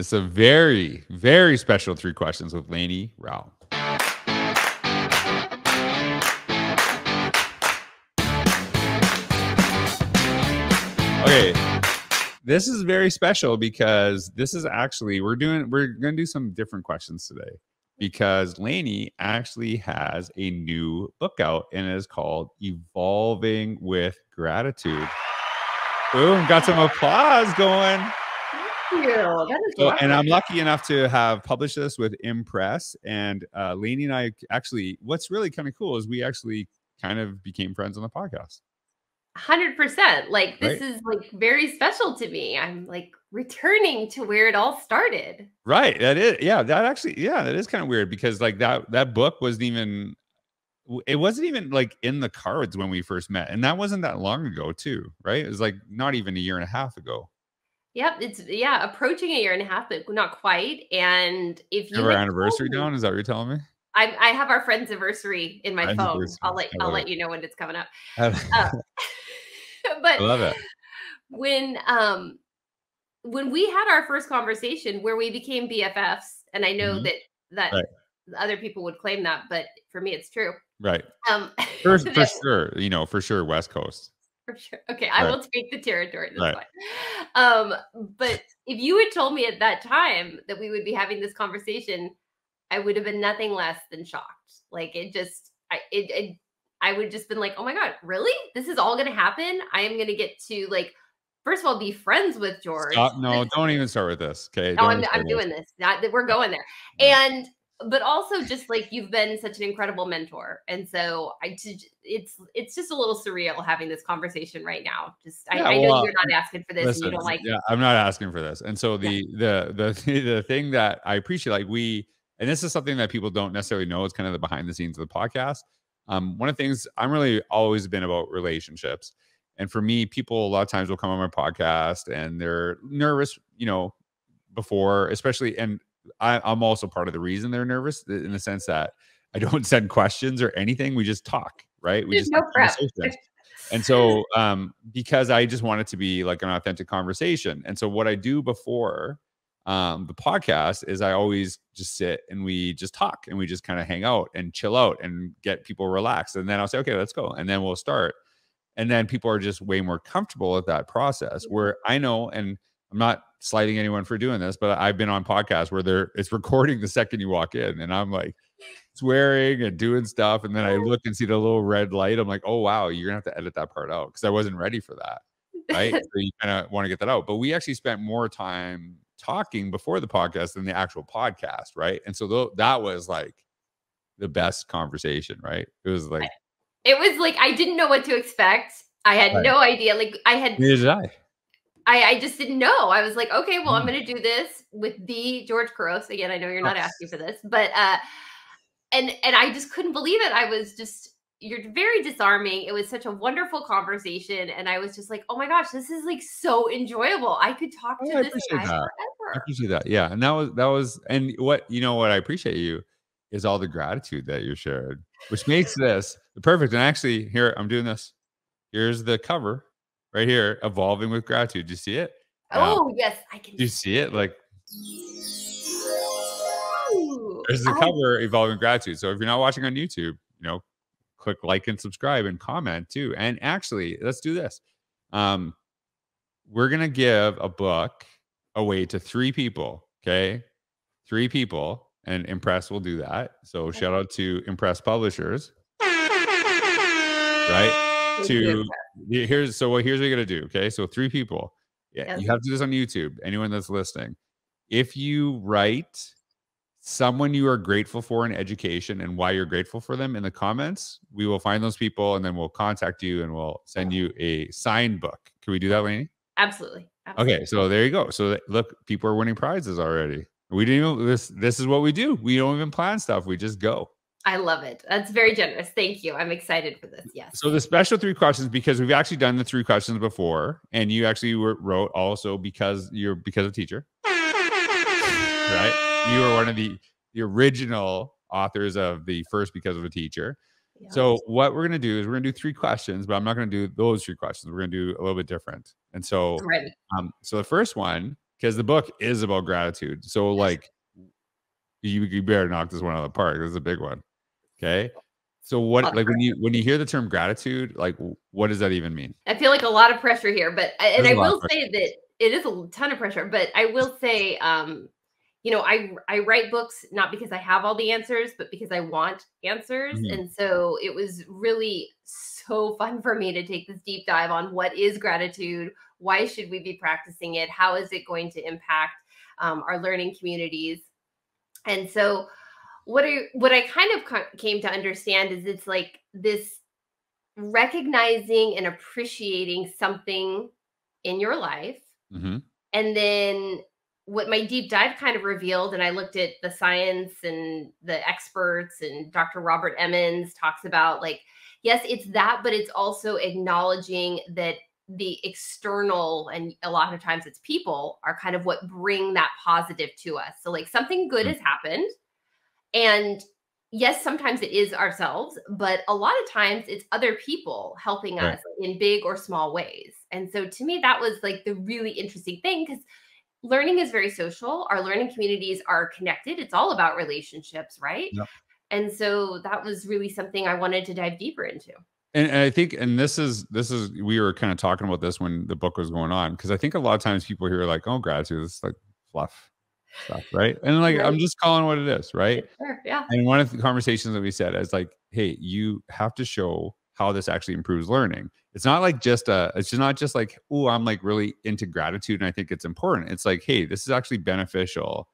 This is a very, very special three questions with Lainie Rowell. Okay, this is very special because this is actually we're doing we're going to do some different questions today because Lainey actually has a new book out and it is called Evolving with Gratitude. Boom, got some applause going. You. That is So, and I'm lucky enough to have published this with Impress. And uh, Lainie and I actually, what's really kind of cool is we actually kind of became friends on the podcast. hundred percent. Like this Right. is like very special to me. I'm like returning to where it all started. Right. That is, yeah, that actually, yeah, that is kind of weird because like that, that book wasn't even, it wasn't even like in the cards when we first met. And that wasn't that long ago, too. Right. It was like not even a year and a half ago. Yep, it's yeah, approaching a year and a half, but not quite. And if you Have our anniversary me- down? Is that what you're telling me? I, I have our friend's anniversary in my phone. I'll let I I'll love let you know when it's coming up. I Uh, but love it. when um when we had our first conversation where we became BFFs, and I know Mhm. that that Right. other people would claim that, but for me it's true. Right. Um For, for sure. You know, for sure, West Coast. For sure. Okay, I Right. will take the territory. That's Right. fine. Um, but if you had told me at that time that we would be having this conversation, I would have been nothing less than shocked. Like it just, I it, it I would just been like, oh my god, really? This is all going to happen? I am going to get to like, first of all, be friends with George. Stop. No, don't even start with this. Okay. no, don't I'm, I'm doing this. Not that we're going there. And but also just like you've been such an incredible mentor. And so I it's it's just a little surreal having this conversation right now. Just I, Yeah, I know well, you're not asking for this and you don't like yeah, I'm not asking for this. And so the the the the thing that I appreciate, like we, and this is something that people don't necessarily know. It's kind of the behind the scenes of the podcast. Um, one of the things I'm really always been about relationships, and for me, people a lot of times will come on my podcast and they're nervous, you know, before, especially, and I, I'm also part of the reason they're nervous in the sense that I don't send questions or anything. We just talk, right? We There's just no prep. And so, um, because I just want it to be like an authentic conversation. And so, what I do before um, the podcast is I always just sit and we just talk and we just kind of hang out and chill out and get people relaxed. And then I'll say, okay, let's go. And then we'll start. And then people are just way more comfortable with that process where I know, and I'm not slighting anyone for doing this, but I've been on podcasts where they're it's recording the second you walk in, and I'm like swearing and doing stuff, and then I look and see the little red light. I'm like, oh wow, you're gonna have to edit that part out because I wasn't ready for that, right? so you kind of want to get that out. But we actually spent more time talking before the podcast than the actual podcast, right? And so tho- that was like the best conversation, right? It was like it was like I didn't know what to expect. I had Right. no idea. Like I had neither did I. I, I just didn't know. I was like, okay, well, I'm Mm. going to do this with the George Couros. Again, I know you're not Oh. asking for this, but uh, and and I just couldn't believe it. I was just you're very disarming. It was such a wonderful conversation, and I was just like, oh my gosh, this is like so enjoyable. I could talk Oh, to I this guy that. I appreciate that. Yeah. And that was that was and what you know what I appreciate you is all the gratitude that you shared, which makes this the perfect. And actually, here I'm doing this. Here's the cover right here, evolving with gratitude. Do you see it? Oh yes, I can. do you see it? Like Ooh, there's the I- cover, evolving gratitude. So if you're not watching on YouTube, you know, click like and subscribe and comment too. And actually, let's do this. Um, we're gonna give a book away to three people. Okay, three people, and Impress will do that. So shout out to Impress Publishers. Right to. Here's so what here's what you're gonna do. Okay, so three people. Yeah, Yes. you have to do this on YouTube. Anyone that's listening, if you write someone you are grateful for in education and why you're grateful for them in the comments, we will find those people and then we'll contact you and we'll send you a signed book. Can we do that, Lainie? Absolutely. absolutely. Okay, so there you go. So look, people are winning prizes already. We didn't even this. This is what we do. We don't even plan stuff. We just go. I love it. That's very generous. Thank you. I'm excited for this. Yes. So the special three questions because we've actually done the three questions before, and you actually were, wrote also because you're because of teacher, right? You were one of the the original authors of the first because of a teacher. Yeah. So what we're gonna do is we're gonna do three questions, but I'm not gonna do those three questions. We're gonna do a little bit different. And so, I'm um, so the first one, because the book is about gratitude. So like you, you better knock this one out of the park. This is a big one. Okay. So what like when you when you hear the term gratitude, like what does that even mean? I feel like a lot of pressure here, but and I will say that it is a ton of pressure, but I will say um you know, I I write books not because I have all the answers, but because I want answers. Mm-hmm. And so it was really so fun for me to take this deep dive on what is gratitude, why should we be practicing it, how is it going to impact um, our learning communities, and so what I what I kind of came to understand is it's like this recognizing and appreciating something in your life, mm-hmm. and then what my deep dive kind of revealed, and I looked at the science and the experts, and Dr. Robert Emmons talks about like, yes, it's that, but it's also acknowledging that the external and a lot of times it's people are kind of what bring that positive to us. So like something good mm-hmm. has happened and yes, sometimes it is ourselves, but a lot of times it's other people helping right. us in big or small ways. And so to me that was like the really interesting thing cuz learning is very social. Our learning communities are connected. It's all about relationships, right? Yep. And so that was really something I wanted to dive deeper into. And, and, I think, and this is this is we were kind of talking about this when the book was going on because I think a lot of times people hear like, "Oh, gratitude is like fluff stuff," right? And like, right. I'm just calling what it is, right? Sure, yeah. And one of the conversations that we said is like, "Hey, you have to show how this actually improves learning." it's not like just a it's just not just like oh i'm like really into gratitude and i think it's important it's like hey this is actually beneficial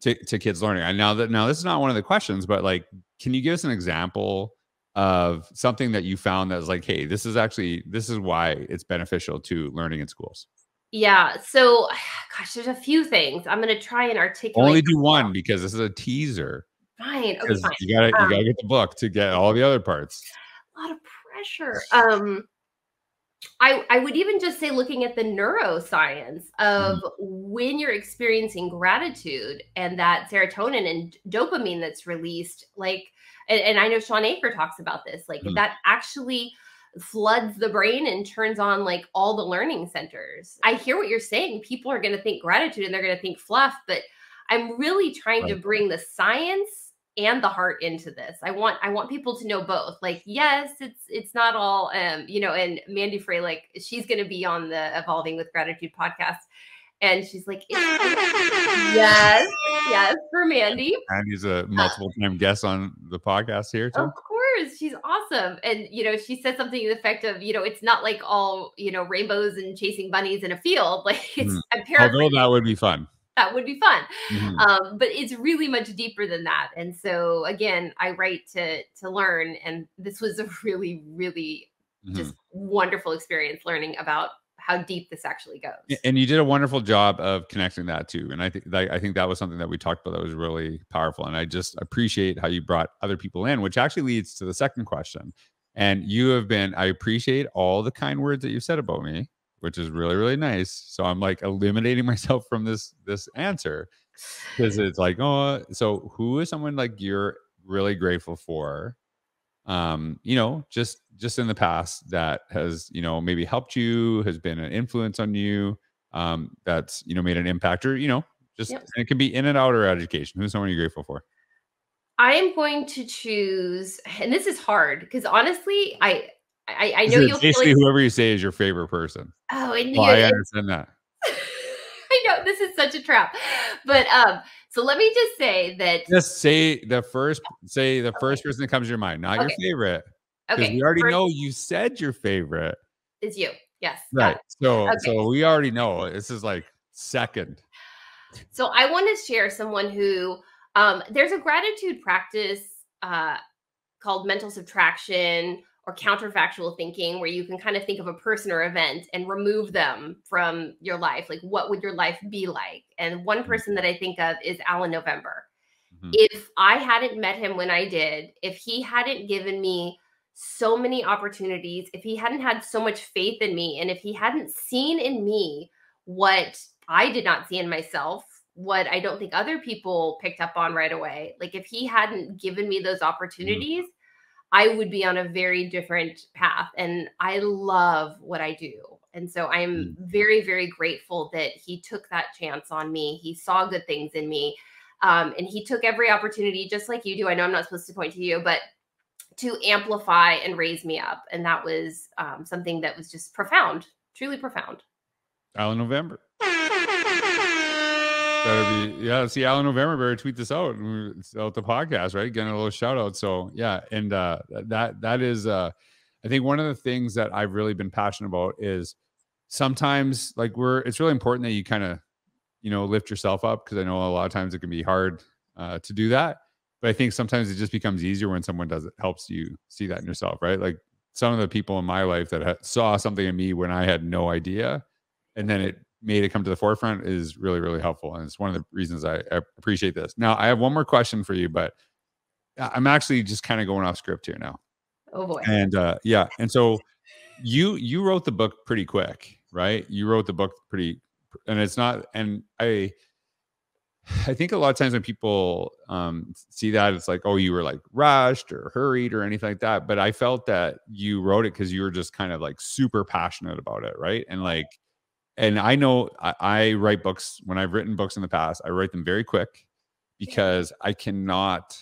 to, to kids learning i know that now this is not one of the questions but like can you give us an example of something that you found that was like hey this is actually this is why it's beneficial to learning in schools yeah so gosh there's a few things i'm going to try and articulate only do one because this is a teaser fine okay fine. you gotta um, you gotta get the book to get all the other parts a lot of pressure um I, I would even just say looking at the neuroscience of mm. when you're experiencing gratitude and that serotonin and dopamine that's released, like, and, and I know Shawn Achor talks about this, like mm. that actually floods the brain and turns on like all the learning centers. I hear what you're saying. People are going to think gratitude and they're going to think fluff, but I'm really trying right. to bring the science and the heart into this. I want I want people to know both. Like, yes, it's it's not all um, you know, and Mandy Froehlich, like she's gonna be on the Evolving with Gratitude podcast. And she's like, yes, yes, for Mandy. Mandy's a multiple time guest on the podcast here too. Of course, she's awesome. And you know, she said something to the effect of, you know, it's not like all you know rainbows and chasing bunnies in a field. Like it's mm. although that would be fun that would be fun. Mm-hmm. Um, but it's really much deeper than that. And so again, I write to to learn, and this was a really, really mm-hmm. just wonderful experience learning about how deep this actually goes. And you did a wonderful job of connecting that too. And I think I think that was something that we talked about that was really powerful. And I just appreciate how you brought other people in, which actually leads to the second question. And you have been, I appreciate all the kind words that you've said about me which is really really nice. So I'm like eliminating myself from this this answer because it's like oh so who is someone like you're really grateful for um you know just just in the past that has you know maybe helped you has been an influence on you um that's you know made an impact or you know just yep. it can be in and out or education who's someone you're grateful for I am going to choose, and this is hard because honestly, I I, I know you'll basically like, whoever you say is your favorite person. Oh, and well, I understand that. I know this is such a trap, but um, so let me just say that. Just say the first, say the okay. first person that comes to your mind, not okay. your favorite. Okay, we already first, know you said your favorite is you. Yes, right. So, okay. so we already know this is like second. So I want to share someone who um, there's a gratitude practice uh, called mental subtraction or counterfactual thinking where you can kind of think of a person or event and remove them from your life like what would your life be like and one mm-hmm. person that i think of is alan november mm-hmm. if i hadn't met him when i did if he hadn't given me so many opportunities if he hadn't had so much faith in me and if he hadn't seen in me what i did not see in myself what i don't think other people picked up on right away like if he hadn't given me those mm-hmm. opportunities mm-hmm I would be on a very different path. And I love what I do. And so I'm very, very grateful that he took that chance on me. He saw good things in me. Um, and he took every opportunity, just like you do. I know I'm not supposed to point to you, but to amplify and raise me up. And that was um, something that was just profound, truly profound. Alan November. Better be yeah. See, Alan November better tweet this out and out the podcast, right? Getting a little shout out. So yeah, and uh, that that is uh, I think one of the things that I've really been passionate about is sometimes like we're it's really important that you kind of you know lift yourself up because I know a lot of times it can be hard uh, to do that. But I think sometimes it just becomes easier when someone does it helps you see that in yourself, right? Like some of the people in my life that saw something in me when I had no idea, and then it made it come to the forefront is really really helpful and it's one of the reasons I, I, appreciate this. Now i have one more question for you but i'm actually just kind of going off script here now. Oh boy. And uh yeah and so you you wrote the book pretty quick right? You wrote the book pretty and it's not and i i think a lot of times when people um see that it's like oh you were like rushed or hurried or anything like that but i felt that you wrote it because you were just kind of like super passionate about it right? And like and I know I, I, write books when I've written books in the past, I write them very quick because I cannot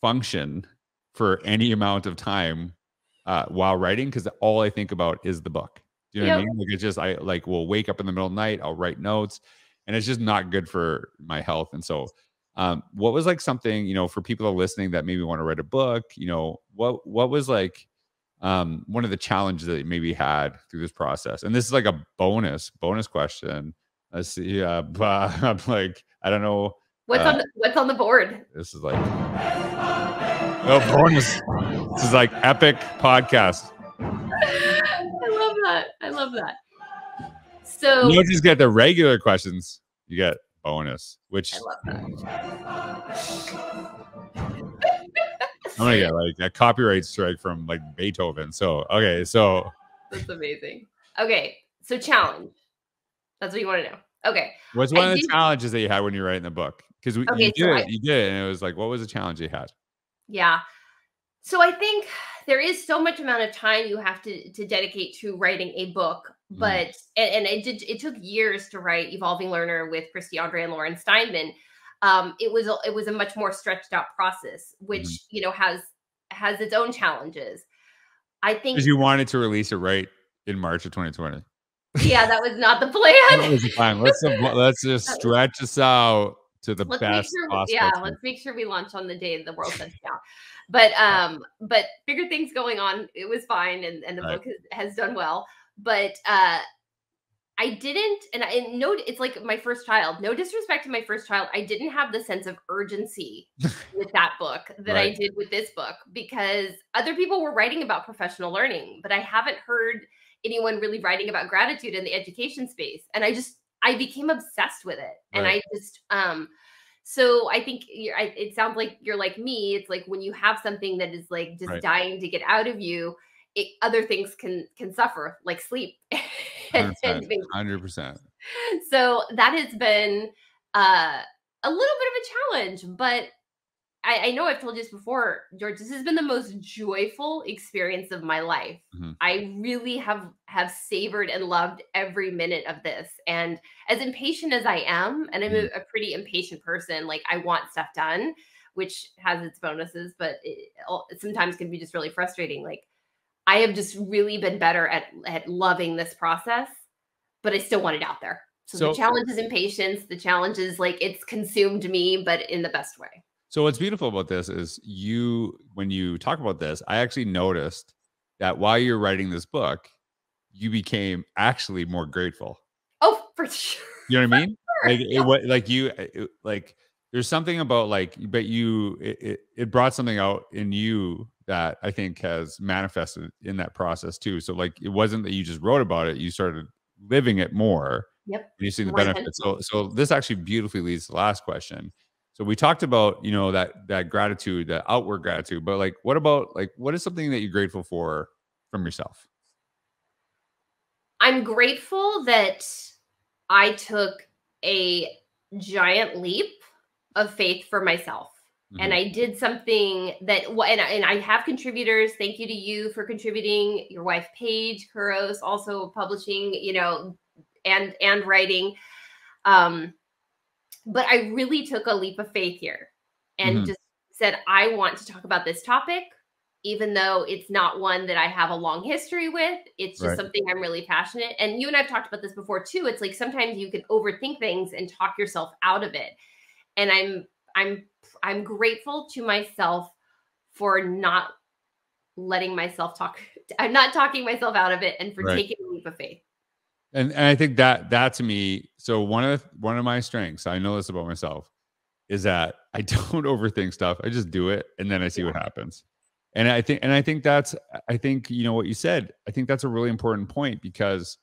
function for any amount of time uh, while writing because all I think about is the book. Do you know yep. what I mean? Like it's just I like will wake up in the middle of the night, I'll write notes, and it's just not good for my health. And so, um, what was like something you know for people that are listening that maybe want to write a book? You know, what what was like um, one of the challenges that you maybe had through this process? And this is like a bonus, bonus question. Let's see. Uh, but I'm like, I don't know. What's uh, on the, what's on the board? This is like oh bonus. This is like epic podcast. I love that. I love that. So you don't just get the regular questions, you get bonus, which I love that. I'm gonna get like a copyright strike from like Beethoven. So okay, so that's amazing. Okay, so challenge. That's what you want to know. Okay. What's one I of the challenges that you had when you were writing the book? Because we okay, you did so it, you did and it was like, what was the challenge you had? Yeah. So I think there is so much amount of time you have to to dedicate to writing a book, mm-hmm. but mm. and, and it did it took years to write Evolving Learner with Christy Andre and Lauren Steinman um, it was a, it was a much more stretched out process, which mm-hmm. you know has has its own challenges. I think because you wanted to release it right in March of 2020. Yeah, that was not the plan. the plan. Let's let's just stretch this out to the let's best. Sure, yeah, let's make sure we launch on the day the world shuts down. But um, but bigger things going on. It was fine, and and the right. book has, has done well. But uh, I didn't, and I know it's like my first child. No disrespect to my first child, I didn't have the sense of urgency with that book that right. I did with this book because other people were writing about professional learning, but I haven't heard anyone really writing about gratitude in the education space. And I just, I became obsessed with it, and right. I just, um, so I think I, it sounds like you're like me. It's like when you have something that is like just right. dying to get out of you, it, other things can can suffer, like sleep. 100 percent. So that has been uh, a little bit of a challenge, but I, I, know I've told you this before, George. This has been the most joyful experience of my life. Mm-hmm. I really have have savored and loved every minute of this. And as impatient as I am, and I'm mm-hmm. a, a, pretty impatient person, like I want stuff done, which has its bonuses, but it, it sometimes can be just really frustrating. Like I have just really been better at at loving this process, but I still want it out there. So, so the challenge is impatience. The challenge is like it's consumed me, but in the best way. So what's beautiful about this is you when you talk about this, I actually noticed that while you're writing this book, you became actually more grateful. Oh, for sure. You know what I mean? Sure. Like it what like you it, like there's something about like but you it, it brought something out in you that I think has manifested in that process too. So like it wasn't that you just wrote about it, you started living it more. Yep. And you see the benefits. So so this actually beautifully leads to the last question. So we talked about, you know, that that gratitude, that outward gratitude, but like what about like what is something that you're grateful for from yourself? I'm grateful that I took a giant leap of faith for myself and I did something that and I, and I have contributors. Thank you to you for contributing. Your wife Paige Couros also publishing, you know, and and writing. Um, but I really took a leap of faith here and Mhm. just said I want to talk about this topic, even though it's not one that I have a long history with. It's just Right. something I'm really passionate. And you and I've talked about this before too. It's like sometimes you can overthink things and talk yourself out of it. And I'm I'm I'm grateful to myself for not letting myself talk. I'm not talking myself out of it and for Right. taking a leap of faith. and and I think that that to me, so one of one of my strengths, I know this about myself, is that I don't overthink stuff. I just do it, and then I see what happens. And I think, and I think that's, I think you know what you said. I think that's a really important point because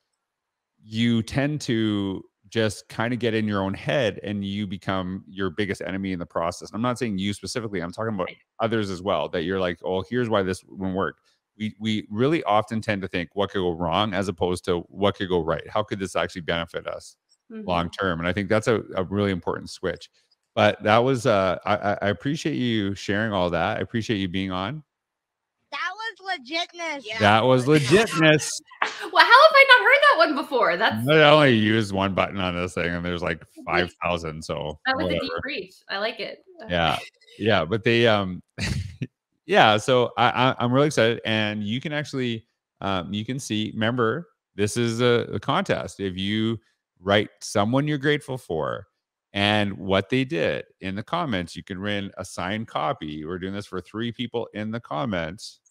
you tend to just kind of get in your own head, and you become your biggest enemy in the process. I'm not saying you specifically. I'm talking about others as well. That you're like, oh, here's why this won't work we we really often tend to think what could go wrong as opposed to what could go right. How could this actually benefit us Mhm. long term? And I think that's a, a really important switch. But that was uh I, I I appreciate you sharing all that. I appreciate you being on. That legitness. Yeah. That was legitness. Well, how have I not heard that one before? That's I only used one button on this thing and there's like five thousand. So that was a deep reach. I like it. yeah yeah but they um yeah so I, I i'm really excited and you can actually um you can see remember this is a, a contest if you write someone you're grateful for and what they did in the comments you can win a signed copy we're doing this for three people in the comments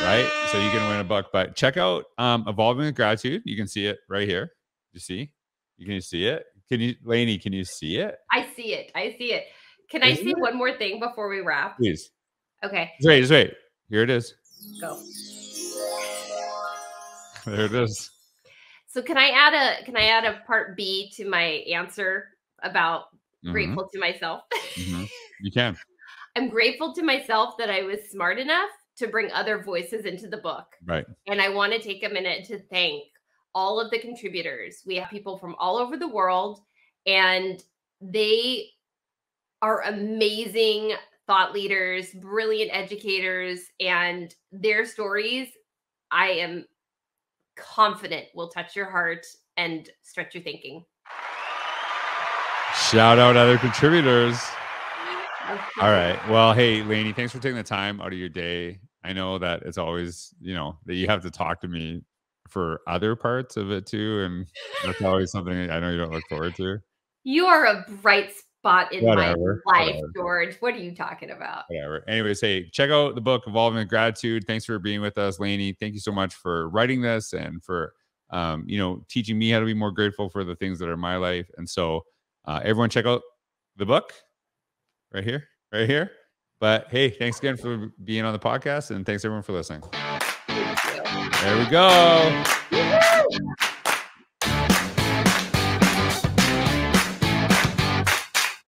right so you can win a buck. but check out um evolving with gratitude you can see it right here you see you can you see it can you Lainie, can you see it I see it. I see it. Can I Isn't say it? one more thing before we wrap? please Okay, Just wait, just wait. Here it is. go. There it is. So can I add a can I add a part B to my answer about Mhm, grateful to myself? mhm. You can. I'm grateful to myself that I was smart enough to bring other voices into the book. Right. And I want to take a minute to thank all of the contributors. We have people from all over the world, and they are amazing thought leaders, brilliant educators, and their stories, I am confident will touch your heart and stretch your thinking. Shout out other contributors. All right. Well, hey, Lainie, thanks for taking the time out of your day. I know that it's always, you know, that you have to talk to me for other parts of it too. And that's always something I know you don't look forward to. You are a bright spot in Whatever, my life, whatever. George. What are you talking about? Whatever. Anyways, hey, check out the book Evolving Gratitude. Thanks for being with us, Lainie. Thank you so much for writing this and for um, you know, teaching me how to be more grateful for the things that are my life. And so uh, everyone check out the book right here, right here. But hey, thanks again for being on the podcast and thanks everyone for listening. There we go.